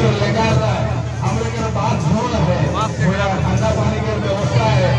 Petrol को लेकर हम लोग के झोल है पूरा ठंडा पानी की व्यवस्था है.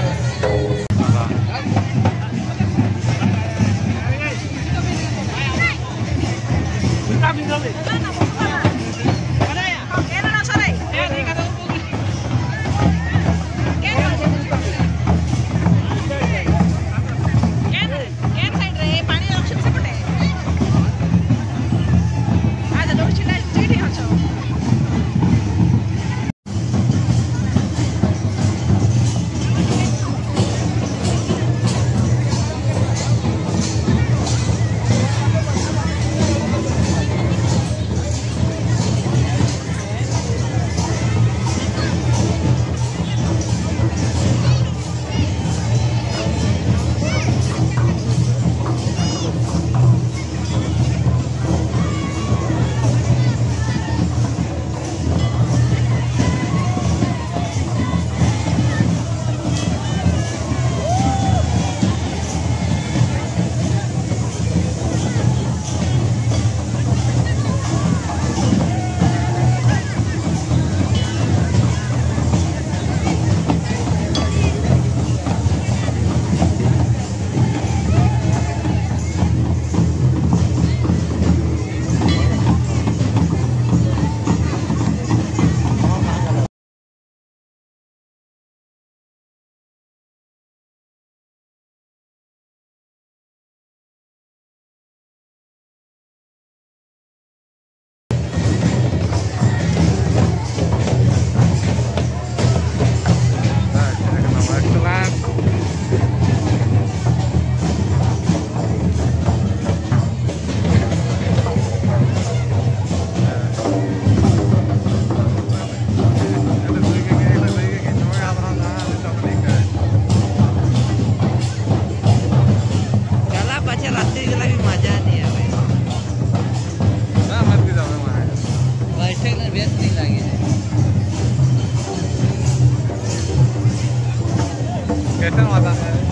Gracias.